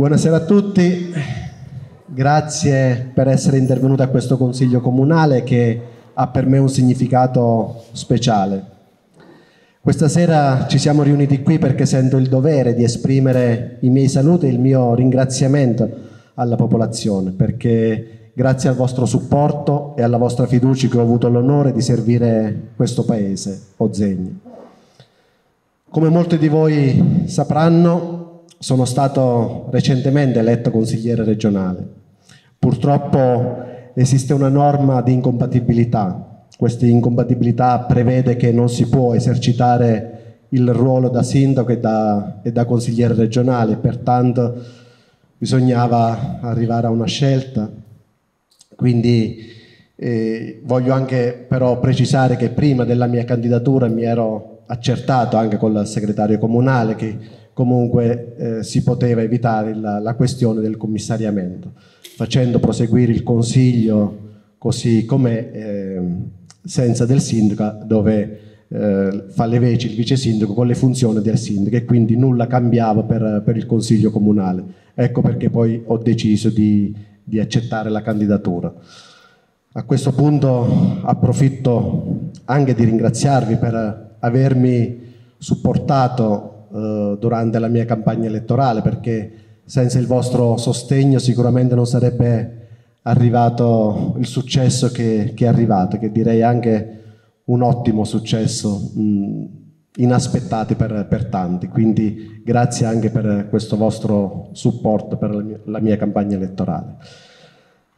Buonasera a tutti, grazie per essere intervenuti a questo Consiglio Comunale che ha per me un significato speciale. Questa sera ci siamo riuniti qui perché sento il dovere di esprimere i miei saluti e il mio ringraziamento alla popolazione, perché grazie al vostro supporto e alla vostra fiducia che ho avuto l'onore di servire questo paese, Ozegno. Come molti di voi sapranno, sono stato recentemente eletto consigliere regionale. Purtroppo esiste una norma di incompatibilità. Questa incompatibilità prevede che non si può esercitare il ruolo da sindaco e da, e da consigliere regionale, pertanto bisognava arrivare a una scelta. Quindi eh, voglio anche però precisare che prima della mia candidatura mi ero accertato anche con il segretario comunale che comunque eh, si poteva evitare la, la, questione del commissariamento, facendo proseguire il consiglio così com'è, eh, senza del sindaco, dove eh, fa le veci il vice sindaco con le funzioni del sindaco e quindi nulla cambiava per, per il consiglio comunale. Ecco perché poi ho deciso di, di accettare la candidatura. A questo punto approfitto anche di ringraziarvi per avermi supportato eh, durante la mia campagna elettorale perché senza il vostro sostegno sicuramente non sarebbe arrivato il successo che, che è arrivato, che direi anche un ottimo successo, mh, inaspettati per, per, tanti. Quindi grazie anche per questo vostro supporto per la mia, la mia campagna elettorale.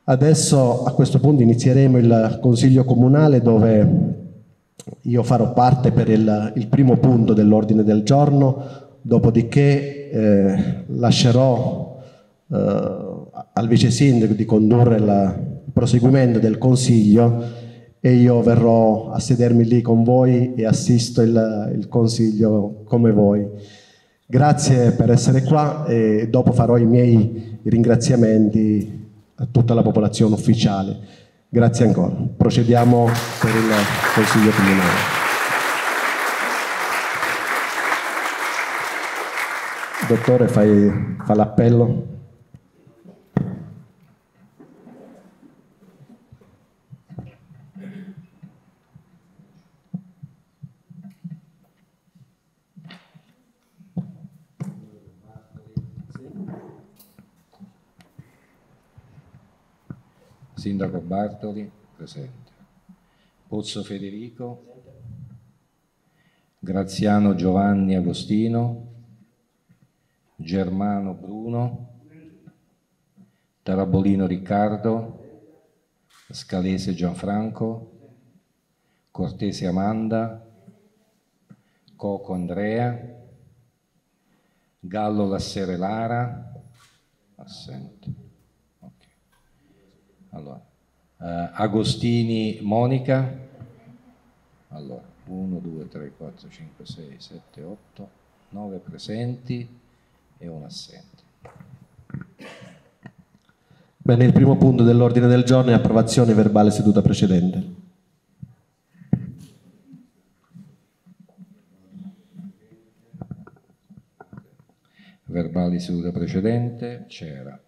Adesso a questo punto inizieremo il Consiglio Comunale dove io farò parte per il, il primo punto dell'ordine del giorno, dopodiché eh, lascerò eh, al vice sindaco di condurre il proseguimento del consiglio e io verrò a sedermi lì con voi e assisto il, il consiglio come voi. Grazie per essere qua e dopo farò i miei ringraziamenti a tutta la popolazione ufficiale. Grazie ancora. Procediamo per il Consiglio Comunale. Dottore, fai, fa l'appello. Sindaco Bartoli, presente. Pozzo Federico, Graziano Giovanni Agostino, Germano Bruno, Tarabolino Riccardo, Scalese Gianfranco, Cortese Amanda, Coco Andrea, Gallo Lassere Lara, assente. Allora, eh, Agostini Monica. Allora, 1, 2, 3, 4, 5, 6, 7, 8, 9 presenti e un assente. Bene, il primo punto dell'ordine del giorno è approvazione verbale seduta precedente. Verbali seduta precedente c'era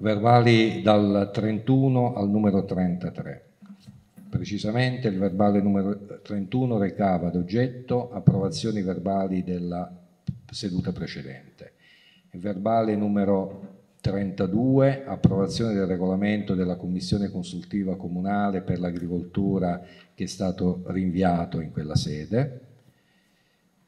verbali dal 31 al numero 33. Precisamente il verbale numero 31 recava ad oggetto approvazioni verbali della seduta precedente. Il verbale numero 32, approvazione del regolamento della Commissione consultiva comunale per l'agricoltura che è stato rinviato in quella sede.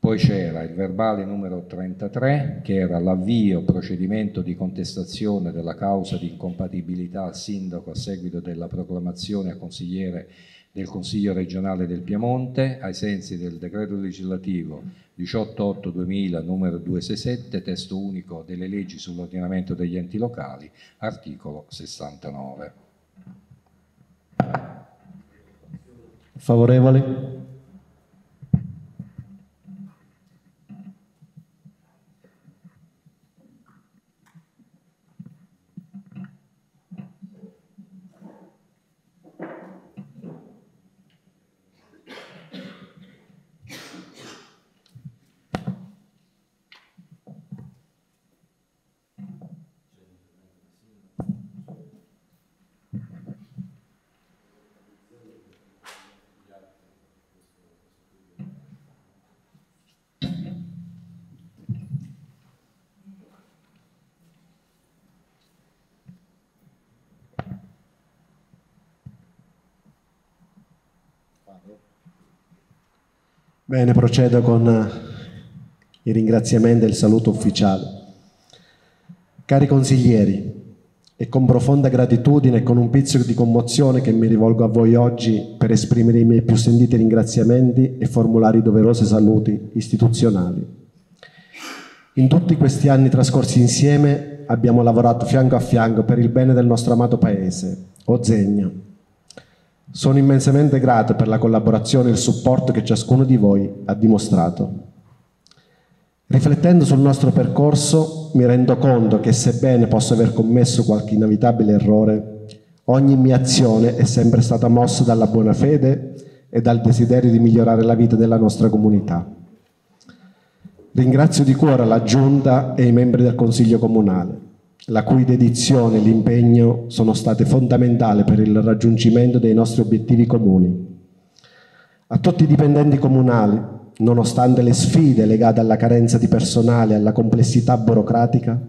Poi c'era il verbale numero 33 che era l'avvio procedimento di contestazione della causa di incompatibilità al sindaco a seguito della proclamazione a consigliere del Consiglio regionale del Piemonte ai sensi del decreto legislativo 18.8.2000 numero 267 testo unico delle leggi sull'ordinamento degli enti locali articolo 69. Favorevoli? Bene, procedo con eh, i ringraziamenti e il saluto ufficiale. Cari consiglieri, è con profonda gratitudine e con un pizzico di commozione che mi rivolgo a voi oggi per esprimere i miei più sentiti ringraziamenti e formulare i doverosi saluti istituzionali. In tutti questi anni trascorsi insieme abbiamo lavorato fianco a fianco per il bene del nostro amato paese, Ozegna, sono immensamente grato per la collaborazione e il supporto che ciascuno di voi ha dimostrato. Riflettendo sul nostro percorso, mi rendo conto che sebbene possa aver commesso qualche inevitabile errore, ogni mia azione è sempre stata mossa dalla buona fede e dal desiderio di migliorare la vita della nostra comunità. Ringrazio di cuore la Giunta e i membri del Consiglio Comunale la cui dedizione e l'impegno sono state fondamentali per il raggiungimento dei nostri obiettivi comuni. A tutti i dipendenti comunali, nonostante le sfide legate alla carenza di personale e alla complessità burocratica,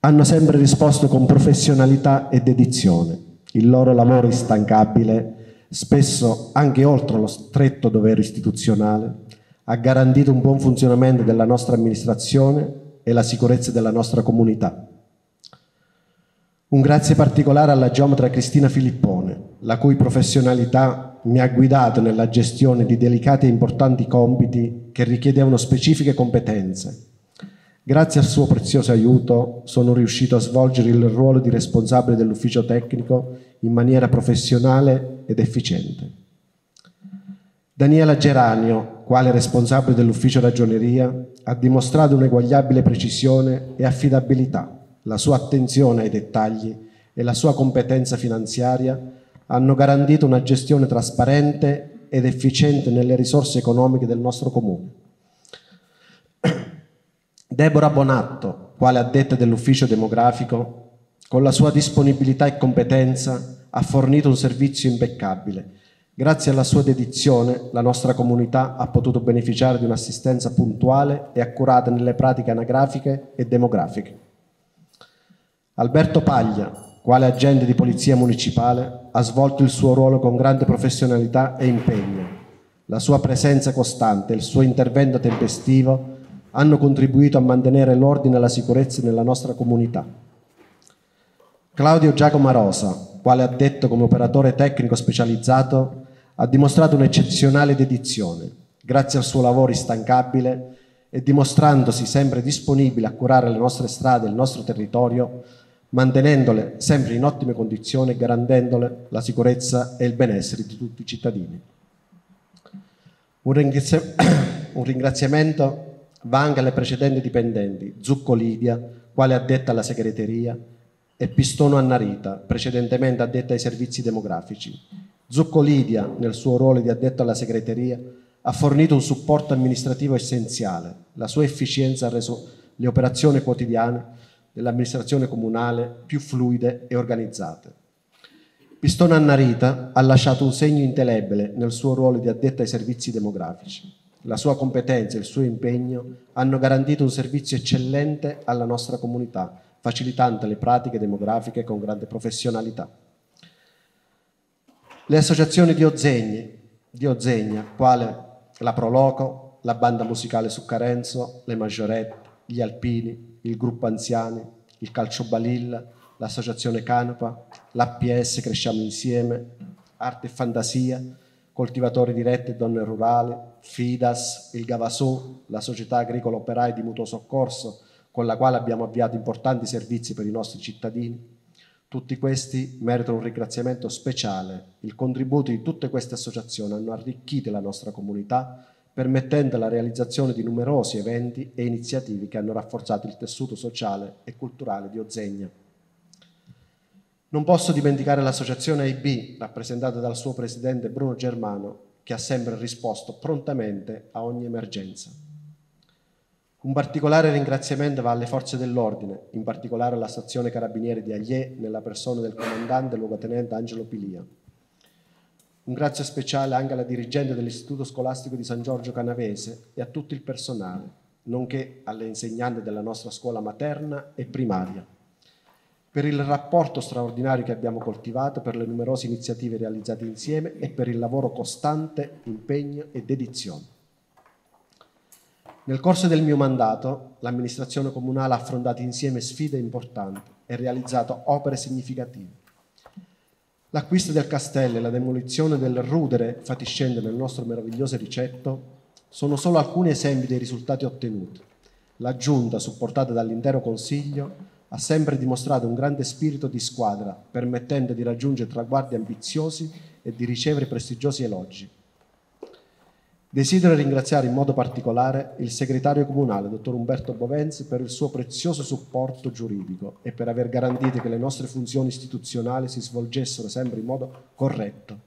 hanno sempre risposto con professionalità e dedizione. Il loro lavoro instancabile, spesso anche oltre lo stretto dovere istituzionale, ha garantito un buon funzionamento della nostra amministrazione e la sicurezza della nostra comunità. Un grazie particolare alla geometra Cristina Filippone, la cui professionalità mi ha guidato nella gestione di delicati e importanti compiti che richiedevano specifiche competenze. Grazie al suo prezioso aiuto sono riuscito a svolgere il ruolo di responsabile dell'ufficio tecnico in maniera professionale ed efficiente. Daniela Geranio, quale responsabile dell'ufficio ragioneria, ha dimostrato un'eguagliabile precisione e affidabilità la sua attenzione ai dettagli e la sua competenza finanziaria hanno garantito una gestione trasparente ed efficiente nelle risorse economiche del nostro comune. Deborah Bonatto, quale addetta dell'ufficio demografico, con la sua disponibilità e competenza ha fornito un servizio impeccabile. Grazie alla sua dedizione la nostra comunità ha potuto beneficiare di un'assistenza puntuale e accurata nelle pratiche anagrafiche e demografiche. Alberto Paglia, quale agente di polizia municipale, ha svolto il suo ruolo con grande professionalità e impegno. La sua presenza costante e il suo intervento tempestivo hanno contribuito a mantenere l'ordine e la sicurezza nella nostra comunità. Claudio Giacomo Rosa, quale addetto come operatore tecnico specializzato, ha dimostrato un'eccezionale dedizione. Grazie al suo lavoro instancabile e dimostrandosi sempre disponibile a curare le nostre strade e il nostro territorio, mantenendole sempre in ottime condizioni e garantendole la sicurezza e il benessere di tutti i cittadini. Un, ringrazia- un ringraziamento va anche alle precedenti dipendenti, Zucco Lidia, quale addetta alla segreteria, e Pistono Annarita, precedentemente addetta ai servizi demografici. Zucco Lidia, nel suo ruolo di addetto alla segreteria, ha fornito un supporto amministrativo essenziale. La sua efficienza ha reso le operazioni quotidiane dell'amministrazione comunale più fluide e organizzate. Pistone Annarita ha lasciato un segno indelebile nel suo ruolo di addetta ai servizi demografici. La sua competenza e il suo impegno hanno garantito un servizio eccellente alla nostra comunità, facilitando le pratiche demografiche con grande professionalità. Le associazioni di Ozegni, di Ozegna, quale la Proloco, la banda musicale su Carenzo, le Maggiorette, gli Alpini, il gruppo anziani, il calcio balilla, l'associazione Canapa, l'APS Cresciamo Insieme, Arte e Fantasia, Coltivatori Diretti e Donne Rurali, FIDAS, il Gavasù, la Società Agricola Operaia di Mutuo Soccorso, con la quale abbiamo avviato importanti servizi per i nostri cittadini. Tutti questi meritano un ringraziamento speciale. Il contributo di tutte queste associazioni hanno arricchito la nostra comunità permettendo la realizzazione di numerosi eventi e iniziative che hanno rafforzato il tessuto sociale e culturale di Ozegna. Non posso dimenticare l'associazione AIB, rappresentata dal suo presidente Bruno Germano, che ha sempre risposto prontamente a ogni emergenza. Un particolare ringraziamento va alle forze dell'ordine, in particolare alla stazione carabinieri di Agliè, nella persona del comandante luogotenente Angelo Pilia, un grazie speciale anche alla dirigente dell'Istituto Scolastico di San Giorgio Canavese e a tutto il personale, nonché alle insegnanti della nostra scuola materna e primaria. per il rapporto straordinario che abbiamo coltivato, per le numerose iniziative realizzate insieme e per il lavoro costante, impegno e dedizione. Nel corso del mio mandato, l'amministrazione comunale ha affrontato insieme sfide importanti e realizzato opere significative. L'acquisto del castello e la demolizione del rudere fatiscente nel nostro meraviglioso ricetto sono solo alcuni esempi dei risultati ottenuti. La Giunta, supportata dall'intero Consiglio, ha sempre dimostrato un grande spirito di squadra, permettendo di raggiungere traguardi ambiziosi e di ricevere prestigiosi elogi. Desidero ringraziare in modo particolare il segretario comunale, dottor Umberto Bovenzi, per il suo prezioso supporto giuridico e per aver garantito che le nostre funzioni istituzionali si svolgessero sempre in modo corretto.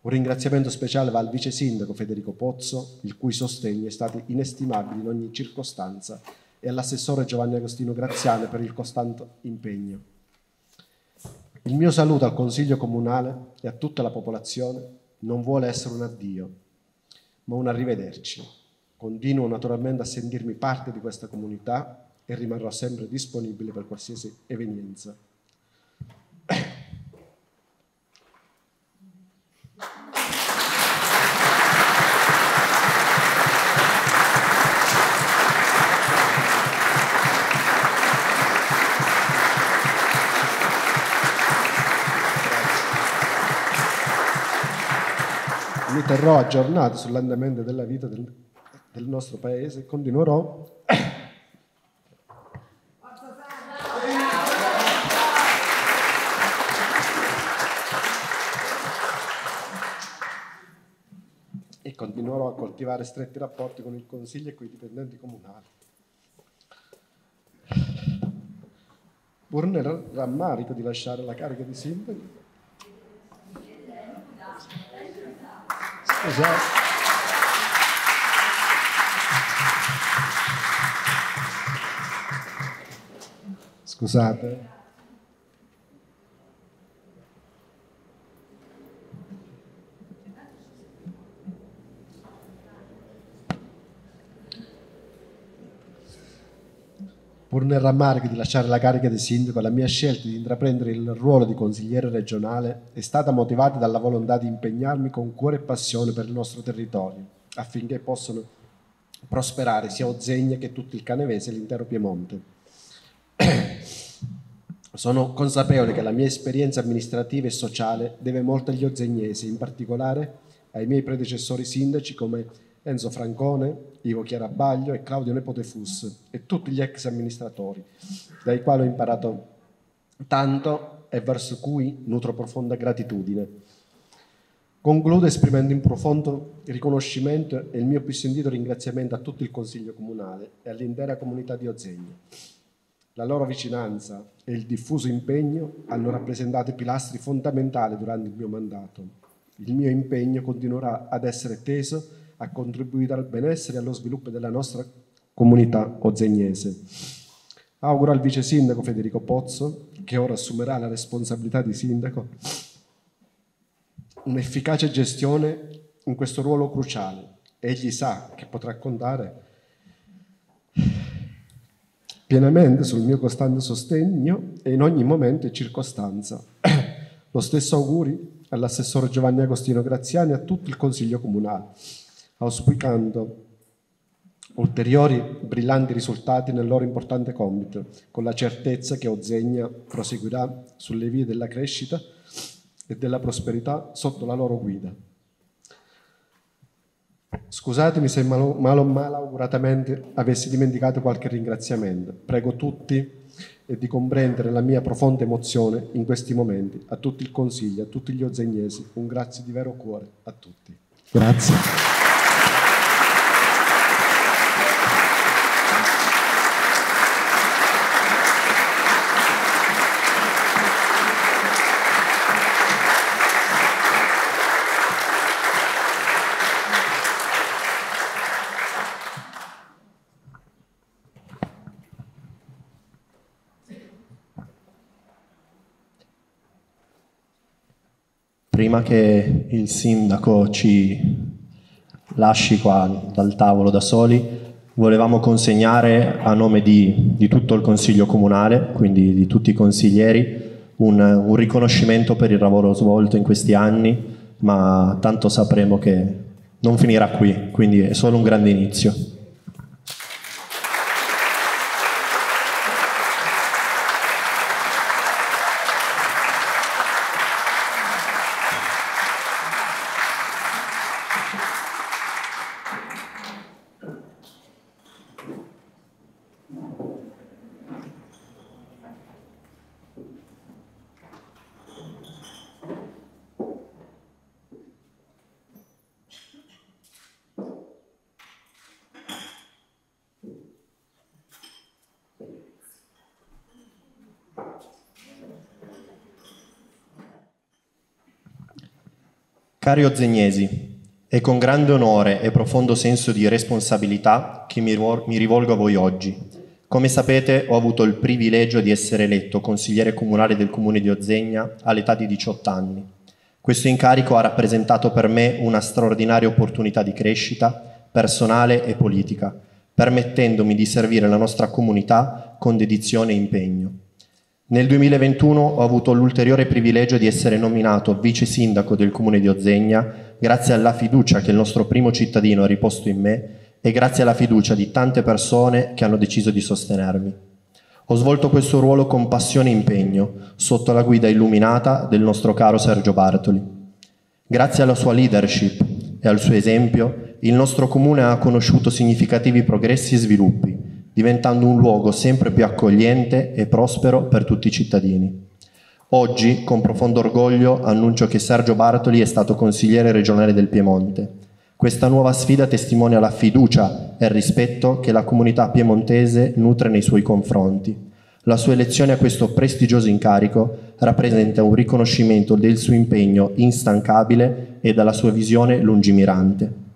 Un ringraziamento speciale va al vice sindaco Federico Pozzo, il cui sostegno è stato inestimabile in ogni circostanza e all'assessore Giovanni Agostino Graziane per il costante impegno. Il mio saluto al Consiglio Comunale e a tutta la popolazione non vuole essere un addio, ma un arrivederci. Continuo naturalmente a sentirmi parte di questa comunità e rimarrò sempre disponibile per qualsiasi evenienza. Terrò aggiornato sull'andamento della vita del, del nostro paese continuerò e continuerò a coltivare stretti rapporti con il Consiglio e con i dipendenti comunali. Pur nel rammarico di lasciare la carica di sindaco, É. Exato. Scusate. Pur nel rammarico di lasciare la carica di sindaco, la mia scelta di intraprendere il ruolo di consigliere regionale è stata motivata dalla volontà di impegnarmi con cuore e passione per il nostro territorio, affinché possano prosperare sia Ozegna che tutto il Canevese e l'intero Piemonte. Sono consapevole che la mia esperienza amministrativa e sociale deve molto agli ozegnesi, in particolare ai miei predecessori sindaci come Enzo Francone, Ivo Chiarabaglio e Claudio Nepote Fus e tutti gli ex amministratori, dai quali ho imparato tanto e verso cui nutro profonda gratitudine. Concludo esprimendo un profondo riconoscimento e il mio più sentito ringraziamento a tutto il Consiglio Comunale e all'intera comunità di Ozegna. La loro vicinanza e il diffuso impegno hanno rappresentato pilastri fondamentali durante il mio mandato. Il mio impegno continuerà ad essere teso ha contribuito al benessere e allo sviluppo della nostra comunità ozegnese. Auguro al vice sindaco Federico Pozzo, che ora assumerà la responsabilità di sindaco, un'efficace gestione in questo ruolo cruciale. Egli sa che potrà contare pienamente sul mio costante sostegno e in ogni momento e circostanza. Lo stesso auguri all'assessore Giovanni Agostino Graziani e a tutto il Consiglio Comunale auspicando ulteriori brillanti risultati nel loro importante compito, con la certezza che Ozegna proseguirà sulle vie della crescita e della prosperità sotto la loro guida. Scusatemi se malo, malo malauguratamente avessi dimenticato qualche ringraziamento. Prego tutti di comprendere la mia profonda emozione in questi momenti. A tutti il Consiglio, a tutti gli ozegnesi, un grazie di vero cuore a tutti. Grazie. Prima che il sindaco ci lasci qua dal tavolo da soli, volevamo consegnare a nome di, di tutto il Consiglio Comunale, quindi di tutti i consiglieri, un, un riconoscimento per il lavoro svolto in questi anni, ma tanto sapremo che non finirà qui, quindi è solo un grande inizio. Cari Ozegnesi, è con grande onore e profondo senso di responsabilità che mi rivolgo a voi oggi. Come sapete, ho avuto il privilegio di essere eletto consigliere comunale del comune di Ozegna all'età di 18 anni. Questo incarico ha rappresentato per me una straordinaria opportunità di crescita personale e politica, permettendomi di servire la nostra comunità con dedizione e impegno. Nel 2021 ho avuto l'ulteriore privilegio di essere nominato vice sindaco del comune di Ozegna grazie alla fiducia che il nostro primo cittadino ha riposto in me e grazie alla fiducia di tante persone che hanno deciso di sostenermi. Ho svolto questo ruolo con passione e impegno, sotto la guida illuminata del nostro caro Sergio Bartoli. Grazie alla sua leadership e al suo esempio, il nostro comune ha conosciuto significativi progressi e sviluppi, diventando un luogo sempre più accogliente e prospero per tutti i cittadini. Oggi, con profondo orgoglio, annuncio che Sergio Bartoli è stato consigliere regionale del Piemonte. Questa nuova sfida testimonia la fiducia e il rispetto che la comunità piemontese nutre nei suoi confronti. La sua elezione a questo prestigioso incarico rappresenta un riconoscimento del suo impegno instancabile e della sua visione lungimirante.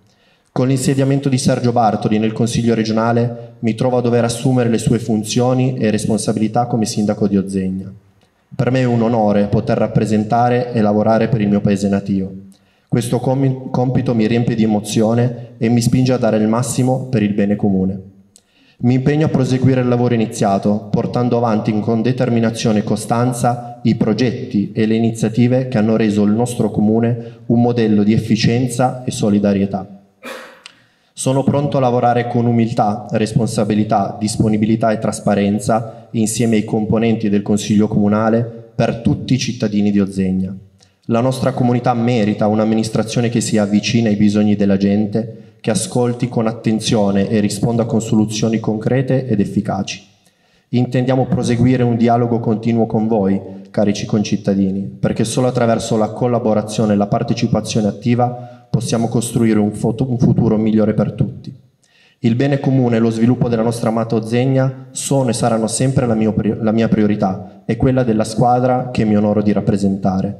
Con l'insediamento di Sergio Bartoli nel Consiglio regionale mi trovo a dover assumere le sue funzioni e responsabilità come sindaco di Ozegna. Per me è un onore poter rappresentare e lavorare per il mio paese natio. Questo compito mi riempie di emozione e mi spinge a dare il massimo per il bene comune. Mi impegno a proseguire il lavoro iniziato, portando avanti con determinazione e costanza i progetti e le iniziative che hanno reso il nostro comune un modello di efficienza e solidarietà. Sono pronto a lavorare con umiltà, responsabilità, disponibilità e trasparenza insieme ai componenti del Consiglio Comunale per tutti i cittadini di Ozegna. La nostra comunità merita un'amministrazione che sia vicina ai bisogni della gente, che ascolti con attenzione e risponda con soluzioni concrete ed efficaci. Intendiamo proseguire un dialogo continuo con voi, cari concittadini, perché solo attraverso la collaborazione e la partecipazione attiva possiamo costruire un, futuro migliore per tutti. Il bene comune e lo sviluppo della nostra amata Ozegna sono e saranno sempre la, mio, la mia priorità e quella della squadra che mi onoro di rappresentare.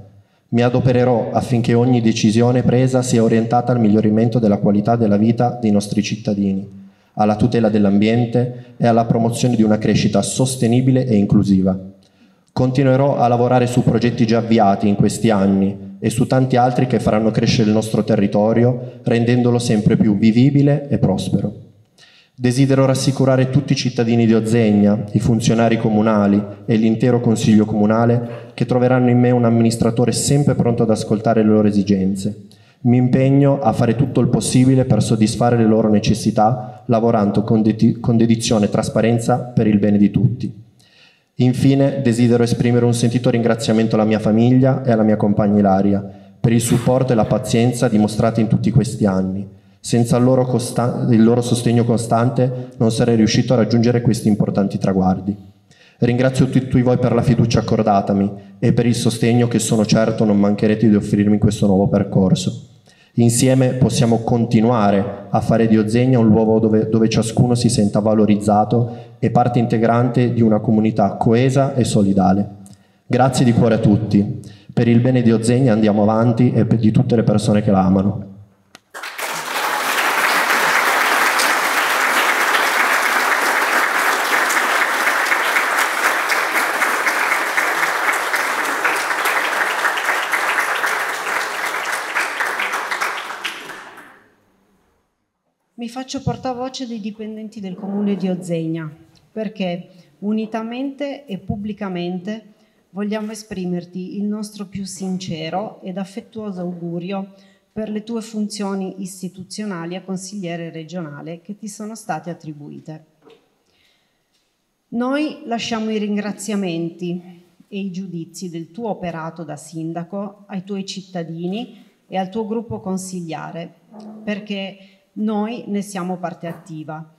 Mi adopererò affinché ogni decisione presa sia orientata al miglioramento della qualità della vita dei nostri cittadini, alla tutela dell'ambiente e alla promozione di una crescita sostenibile e inclusiva. Continuerò a lavorare su progetti già avviati in questi anni e su tanti altri che faranno crescere il nostro territorio, rendendolo sempre più vivibile e prospero. Desidero rassicurare tutti i cittadini di Ozegna, i funzionari comunali e l'intero Consiglio comunale che troveranno in me un amministratore sempre pronto ad ascoltare le loro esigenze. Mi impegno a fare tutto il possibile per soddisfare le loro necessità, lavorando con, de- con dedizione e trasparenza per il bene di tutti. Infine desidero esprimere un sentito ringraziamento alla mia famiglia e alla mia compagna Ilaria per il supporto e la pazienza dimostrati in tutti questi anni. Senza il loro, il loro sostegno costante non sarei riuscito a raggiungere questi importanti traguardi. Ringrazio tutti voi per la fiducia accordatami e per il sostegno che sono certo non mancherete di offrirmi in questo nuovo percorso. Insieme possiamo continuare a fare di Ozegna un luogo dove, dove, ciascuno si senta valorizzato e parte integrante di una comunità coesa e solidale. Grazie di cuore a tutti. Per il bene di Ozegna andiamo avanti e di tutte le persone che la amano. mi faccio portavoce dei dipendenti del comune di Ozegna perché unitamente e pubblicamente vogliamo esprimerti il nostro più sincero ed affettuoso augurio per le tue funzioni istituzionali a consigliere regionale che ti sono state attribuite. Noi lasciamo i ringraziamenti e i giudizi del tuo operato da sindaco ai tuoi cittadini e al tuo gruppo consigliare, perché noi ne siamo parte attiva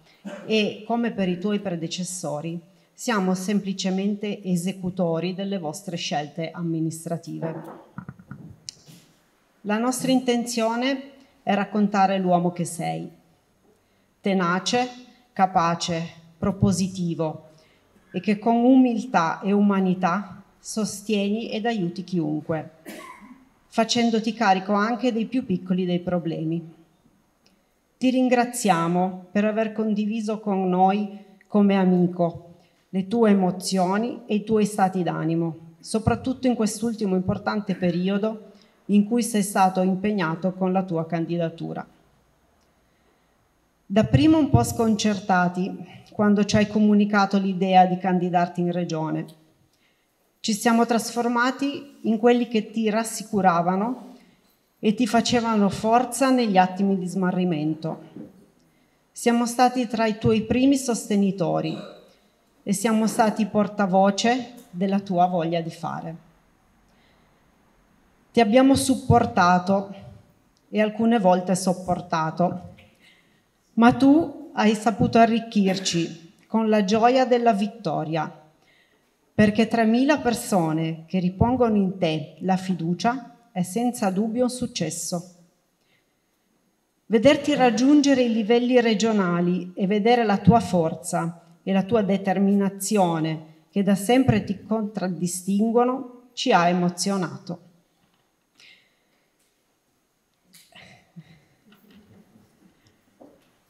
e, come per i tuoi predecessori, siamo semplicemente esecutori delle vostre scelte amministrative. La nostra intenzione è raccontare l'uomo che sei, tenace, capace, propositivo e che con umiltà e umanità sostieni ed aiuti chiunque, facendoti carico anche dei più piccoli dei problemi. Ti ringraziamo per aver condiviso con noi come amico le tue emozioni e i tuoi stati d'animo, soprattutto in quest'ultimo importante periodo in cui sei stato impegnato con la tua candidatura. Dapprima un po' sconcertati quando ci hai comunicato l'idea di candidarti in regione. Ci siamo trasformati in quelli che ti rassicuravano e ti facevano forza negli attimi di smarrimento. Siamo stati tra i tuoi primi sostenitori e siamo stati portavoce della tua voglia di fare. Ti abbiamo supportato e alcune volte sopportato, ma tu hai saputo arricchirci con la gioia della vittoria, perché 3.000 persone che ripongono in te la fiducia è senza dubbio un successo. Vederti raggiungere i livelli regionali e vedere la tua forza e la tua determinazione che da sempre ti contraddistinguono ci ha emozionato.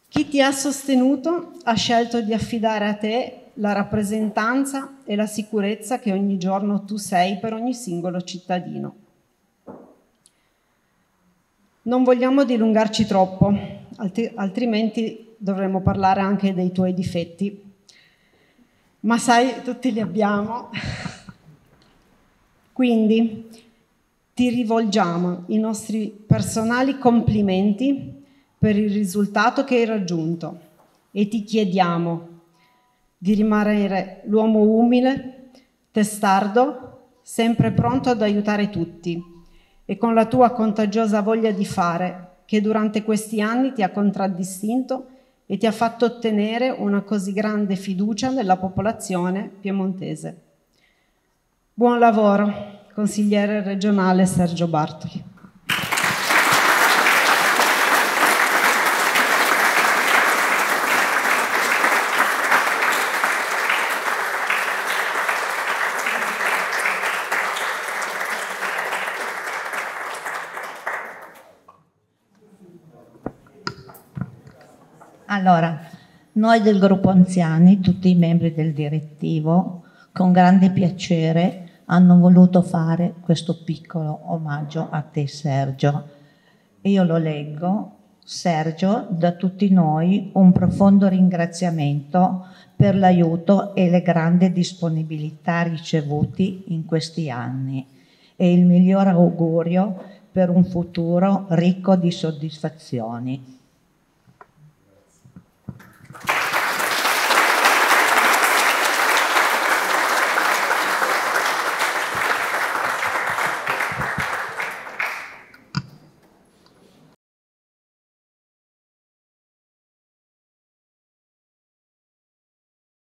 Chi ti ha sostenuto ha scelto di affidare a te la rappresentanza e la sicurezza che ogni giorno tu sei per ogni singolo cittadino. Non vogliamo dilungarci troppo, altrimenti dovremmo parlare anche dei tuoi difetti ma sai, tutti li abbiamo. Quindi ti rivolgiamo i nostri personali complimenti per il risultato che hai raggiunto e ti chiediamo di rimanere l'uomo umile, testardo, sempre pronto ad aiutare tutti e con la tua contagiosa voglia di fare che durante questi anni ti ha contraddistinto e ti ha fatto ottenere una così grande fiducia nella popolazione piemontese. Buon lavoro, consigliere regionale Sergio Bartoli. Allora, noi del gruppo anziani, tutti i membri del direttivo, con grande piacere hanno voluto fare questo piccolo omaggio a te Sergio. Io lo leggo. Sergio, da tutti noi un profondo ringraziamento per l'aiuto e le grandi disponibilità ricevuti in questi anni e il miglior augurio per un futuro ricco di soddisfazioni.